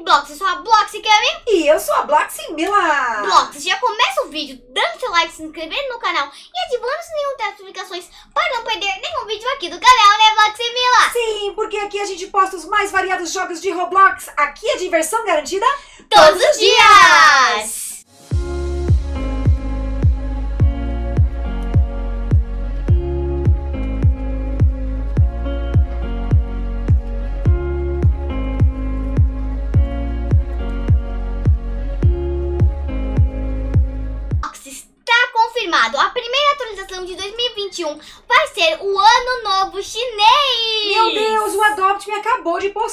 Oi, Blox, eu sou a Blox Kevin. E eu sou a Blox Mila. Blox, já começa o vídeo dando seu like, se inscrevendo no canal e ativando o sininho das notificações para não perder nenhum vídeo aqui do canal, né, Blox Mila? Sim, porque aqui a gente posta os mais variados jogos de Roblox. Aqui é diversão garantida Todos os dias! Blox,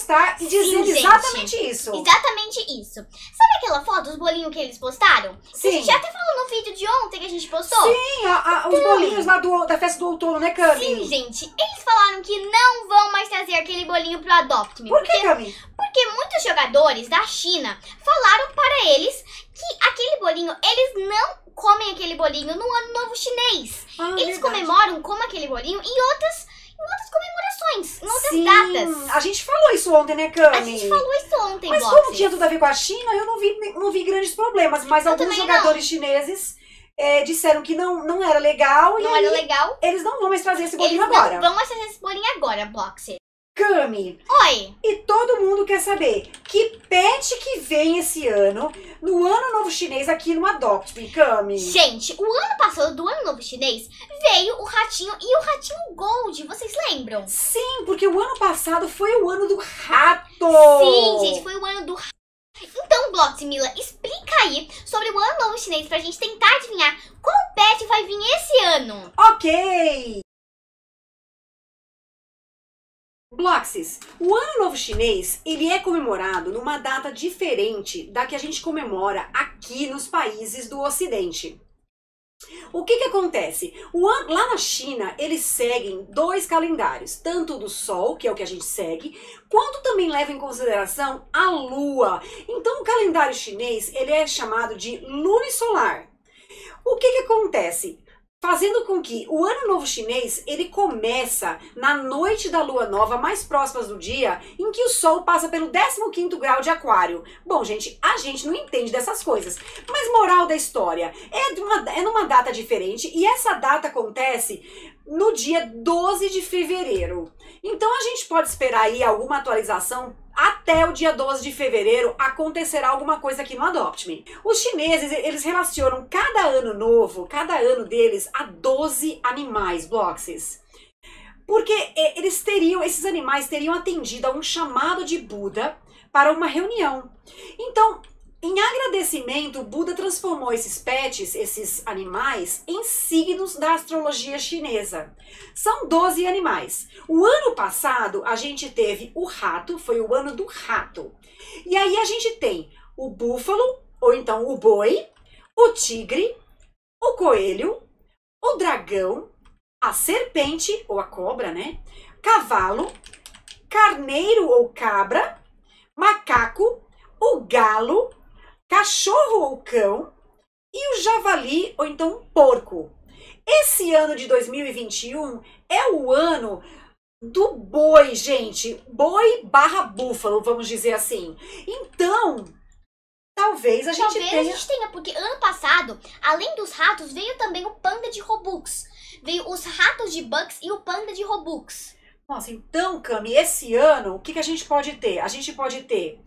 postar e Sim, dizendo gente. exatamente isso. Exatamente isso. Sabe aquela foto dos bolinhos que eles postaram? Sim. A gente até falou no vídeo de ontem que a gente postou. Sim, a- a- os bolinhos lá do, da festa do outono, né, Cami? Sim, gente. Eles falaram que não vão mais trazer aquele bolinho pro Adopt Me. Por que, porque, Cami? porque muitos jogadores da China falaram para eles que aquele bolinho, eles não comem aquele bolinho no Ano Novo Chinês. Ah, eles verdade. comemoram como aquele bolinho em outras, em outras comemorações, em outras Sim, datas. a gente falou isso ontem, né, Cami? A gente falou isso ontem, Mas Bloxy. como tinha tudo a ver com a China, eu não vi, não vi grandes problemas. Mas Eu alguns jogadores chineses eh, disseram que não, não era legal. Não e era aí legal. eles não vão mais trazer esse Eles bolinho não agora. vão mais trazer esse bolinho agora, Bloxy. Cami, Oi! e todo mundo quer saber que pet que vem esse ano, no Ano Novo Chinês, aqui no Adopt Me, Cami. Gente, o ano passado do Ano Novo Chinês veio o ratinho e o ratinho Gold, vocês lembram? Sim, porque o ano passado foi o ano do rato. Sim, gente, foi o ano do ra- Então, Blox Mila, explica aí sobre o Ano Novo Chinês pra gente tentar adivinhar qual pet vai vir esse ano. Ok! Bloxis, o Ano Novo Chinês, ele é comemorado numa data diferente da que a gente comemora aqui nos países do Ocidente. O que que acontece? Lá na China, eles seguem dois calendários, tanto do Sol, que é o que a gente segue, quanto também leva em consideração a Lua. Então, o calendário chinês, ele é chamado de lunisolar. O que que acontece? Fazendo com que o ano novo chinês ele começa na noite da lua nova mais próximas do dia em que o sol passa pelo 15º grau de aquário. Bom, gente, a gente não entende dessas coisas. Mas moral da história, é, uma, é numa data diferente e essa data acontece no dia 12 de fevereiro. Então a gente pode esperar aí alguma atualização até o dia 12 de fevereiro acontecerá alguma coisa aqui no Adopt Me. Os chineses, eles relacionam cada ano novo, cada ano deles, a 12 animais, Bloxes. Porque é, eles teriam, esses animais teriam atendido a um chamado de Buda para uma reunião. Então, em agradecimento, Buda transformou esses pets, esses animais, em signos da astrologia chinesa. São 12 animais. O ano passado, a gente teve o rato, foi o ano do rato. E aí a gente tem o búfalo, ou então o boi, o tigre, o coelho, o dragão, a serpente, ou a cobra, né? Cavalo, carneiro ou cabra, macaco, o galo, cachorro ou cão e o javali ou então porco. Esse ano de 2021 é o ano do boi, gente. Boi barra búfalo, vamos dizer assim. Então, talvez a gente Talvez a tenha. gente tenha, porque ano passado, além dos ratos, veio também o panda de Robux. Veio os ratos de Bucks e o panda de Robux. Nossa, então, Cami, esse ano, o que, que a gente pode ter? A gente pode ter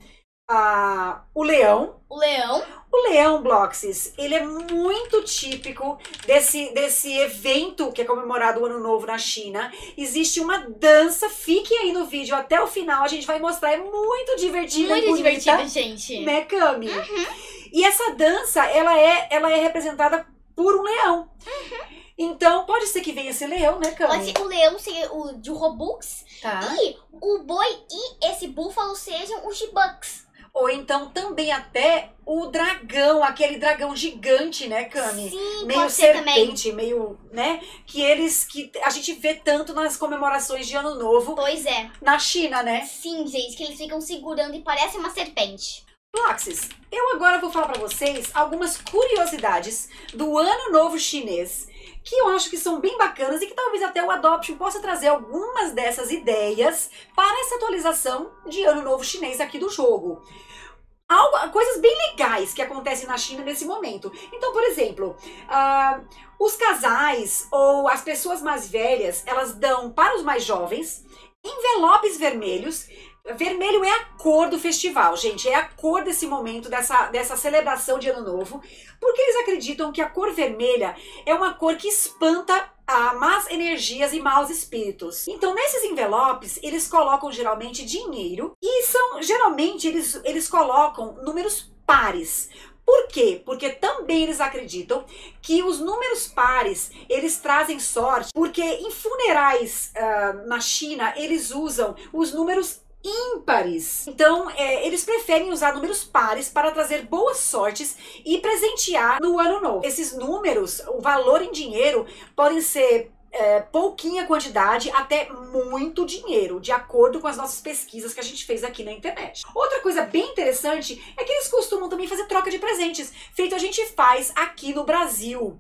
o leão. O leão, O leão, Bloxis, ele é muito típico desse, desse evento que é comemorado o Ano Novo na China. Existe uma dança, fiquem aí no vídeo até o final, a gente vai mostrar, é muito divertida e muito bonita. divertido, gente. Né, Cami? E essa dança, ela é, ela é representada por um leão. Então, pode ser que venha esse leão, né, Cami? Pode ser o leão ser o de Robux Tá. e o boi e esse búfalo sejam os de Bucks. Ou então também até o dragão, aquele dragão gigante, né, Cami? Sim, meio pode ser também. serpente, meio, né? Que eles que a gente vê tanto nas comemorações de Ano Novo Pois é. na China, né? Sim, gente, que eles ficam segurando e parece uma serpente. Bloxis, eu agora vou falar para vocês algumas curiosidades do Ano Novo Chinês que eu acho que são bem bacanas e que talvez até o Adoption possa trazer algumas dessas ideias para essa atualização de Ano Novo Chinês aqui do jogo. algo, coisas bem legais que acontecem na China nesse momento. Então, por exemplo, uh, os casais ou as pessoas mais velhas, elas dão para os mais jovens envelopes vermelhos Vermelho é a cor do festival, gente. É a cor desse momento, dessa, dessa celebração de Ano Novo. Porque eles acreditam que a cor vermelha é uma cor que espanta a más energias e maus espíritos. Então, nesses envelopes, eles colocam geralmente dinheiro e são geralmente eles, eles colocam números pares. Por quê? Porque também eles acreditam que os números pares eles trazem sorte, porque em funerais uh, na China eles usam os números ímpares. Então, é, eles preferem usar números pares para trazer boas sortes e presentear no ano novo. Esses números, o valor em dinheiro, podem ser é, pouquinha quantidade até muito dinheiro, de acordo com as nossas pesquisas que a gente fez aqui na internet. Outra coisa bem interessante é que eles costumam também fazer troca de presentes, feito a gente faz aqui no Brasil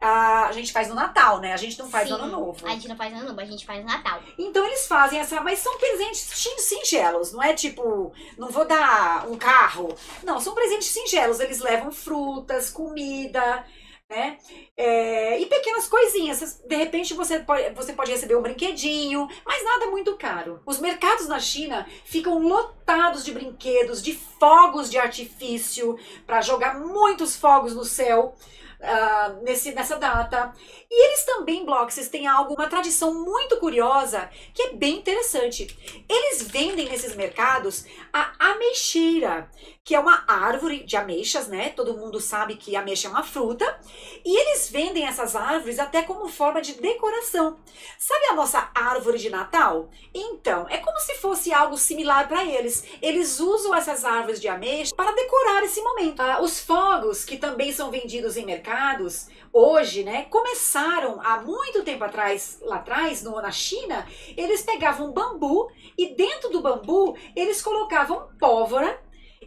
a gente faz no Natal, né? A gente não faz Sim, no Ano Novo. A gente não faz no Ano Novo, a gente faz no Natal. Então eles fazem essa, mas são presentes singelos, não é tipo, não vou dar um carro. Não, são presentes singelos. Eles levam frutas, comida, né? É, e pequenas coisinhas. De repente você pode, você pode receber um brinquedinho, mas nada muito caro. Os mercados na China ficam lotados de brinquedos, de fogos de artifício, para jogar muitos fogos no céu uh, nesse, nessa data. E eles também, Bloxes, têm algo, uma tradição muito curiosa que é bem interessante. Eles vendem nesses mercados a ameixeira, que é uma árvore de ameixas, né? Todo mundo sabe que ameixa é uma fruta. E eles vendem essas árvores até como forma de decoração. Sabe a nossa árvore de Natal? Então, é como se fosse algo similar para eles. Eles usam essas árvores de ameixa para decorar esse momento. Ah, os fogos, que também são vendidos em mercados, hoje, né, começaram há muito tempo atrás, lá atrás, no, na China, eles pegavam bambu e dentro do bambu eles colocavam pólvora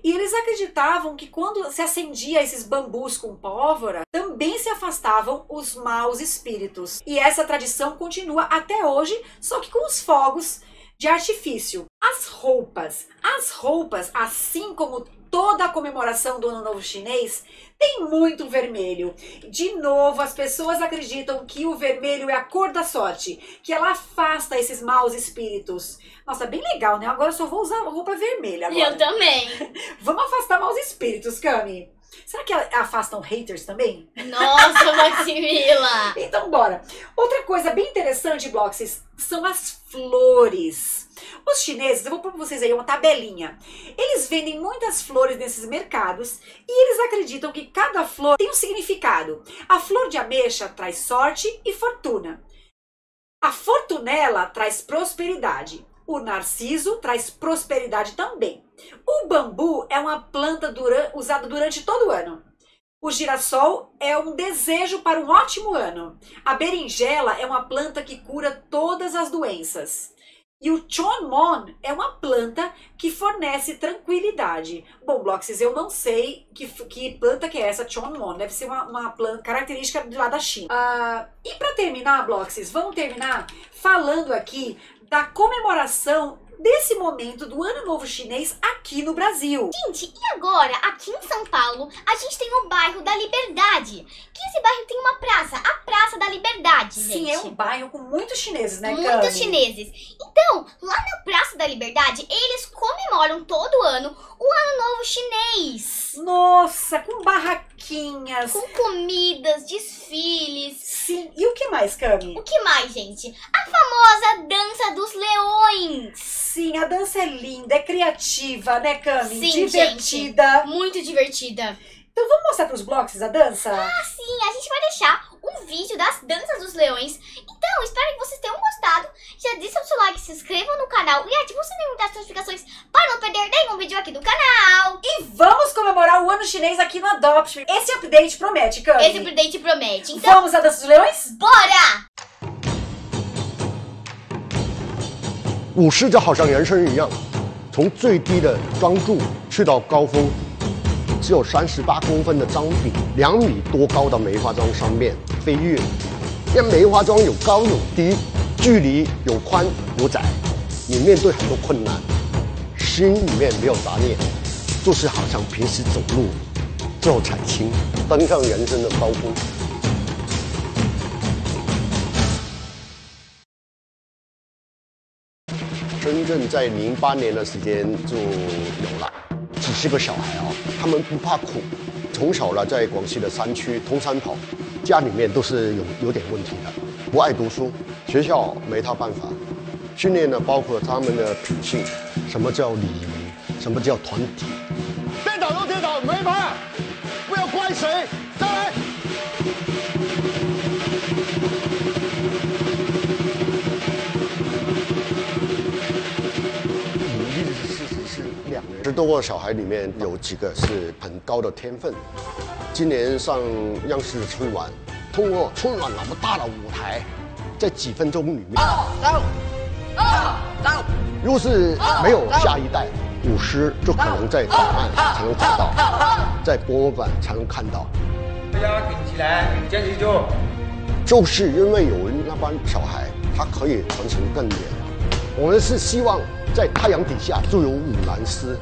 e eles acreditavam que quando se acendia esses bambus com pólvora, também se afastavam os maus espíritos. E essa tradição continua até hoje, só que com os fogos de artifício. As roupas. As roupas, assim como toda a comemoração do Ano Novo Chinês, tem muito vermelho. De novo, as pessoas acreditam que o vermelho é a cor da sorte, que ela afasta esses maus espíritos. Nossa, bem legal, né? Agora eu só vou usar roupa vermelha agora. Eu também. Vamos afastar maus espíritos, Cami. Será que afastam haters também? Nossa, Maximila! então, bora. Outra coisa bem interessante, Bloxes, são as flores. Os chineses, eu vou pôr pra vocês aí uma tabelinha. Eles vendem muitas flores nesses mercados e eles acreditam que cada flor tem um significado. A flor de ameixa traz sorte e fortuna. A fortunela traz prosperidade. O narciso traz prosperidade também. O bambu é uma planta dura, usada durante todo o ano. O girassol é um desejo para um ótimo ano. A berinjela é uma planta que cura todas as doenças. E o chonmon é uma planta que fornece tranquilidade. Bom, Bloxes, eu não sei que, que planta que é essa chonmon. Deve ser uma, uma planta característica de lá da China. Ah, e para terminar, Bloxes, vamos terminar falando aqui da comemoração desse momento do Ano Novo Chinês aqui no Brasil. Gente, e agora, aqui em São Paulo, a gente tem o bairro da Liberdade. Que esse bairro tem uma praça, a Praça da Liberdade, gente. Sim, é um bairro com muitos chineses, né, Muitos Cami? chineses. Então, lá na Praça da Liberdade, eles comemoram todo ano o Ano Novo Chinês. Nossa, com barraquinhas. Com comidas, desfiles. Sim, e o que mais, Cami? O que mais, gente? A famosa Dança dos Leões. Sim, a dança é linda, é criativa, né, Cami? Sim, divertida. Gente, muito divertida. Então vamos mostrar pros blocos a dança? Ah, sim, a gente vai deixar um vídeo das danças dos leões. Então, espero que vocês tenham gostado. Já deixa o seu like, se inscrevam no canal e ative o sininho das notificações para não perder nenhum vídeo aqui do canal. E vamos comemorar o ano chinês aqui no Adopt. Esse update promete, Cami. Esse update promete. Então, vamos à dança dos leões? Bora! 舞狮就好像人生一样，从最低的桩柱去到高峰， 只有三十八公分的桩柄，两米多高的梅花桩上面飞跃。因为梅花桩有高有低，距离有宽有窄，你面对很多困难，心里面没有杂念，就是好像平时走路就踩青，登上人生的高峰。真正在零八年的时间就有了只是个小孩啊，他们不怕苦，从小呢在广西的山区通山跑，家里面都是有有点问题的，不爱读书，学校没他办法，训练呢包括他们的品性，什么叫礼仪，什么叫团体，跌倒就跌倒，没怕，不要怪谁，多个小孩里面有几个是很高的天分。今年上央视春晚，通过春晚那么大的舞台，在几分钟里面，走，走，如果是没有下一代，舞狮就可能在档案才能找到，在博物馆才能看到。大家挺起来，坚持住。就是因为有那帮小孩，他可以传承更远。我们是希望在太阳底下就有五蓝丝，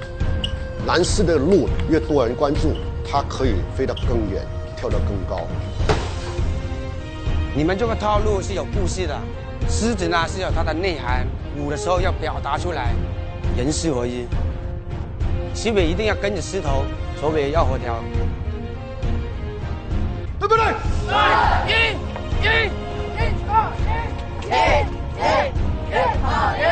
蓝丝的路越多人关注，它可以飞得更远，跳得更高。你们这个套路是有故事的，狮子呢是有它的内涵，舞的时候要表达出来，人事合一。西北一定要跟着狮头，首尾要合调。对不对？一、一、一、二、一一一二、一。